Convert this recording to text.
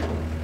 あ!